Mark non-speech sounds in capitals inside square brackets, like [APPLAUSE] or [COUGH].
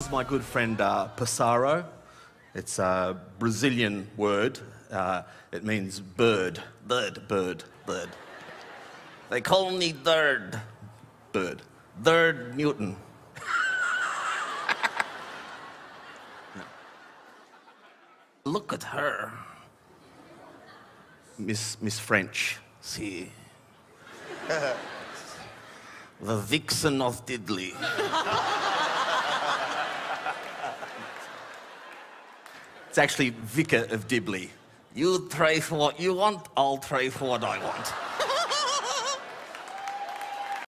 This is my good friend uh, Passaro. It's a Brazilian word. Uh, it means bird. Bird, bird, bird. They call me Third. Bird. Third Newton. [LAUGHS] Look at her. Miss, Miss French. See. [LAUGHS] the vixen of Diddley. [LAUGHS] It's actually Vicar of Dibley. You try for what you want, I'll try for what I want.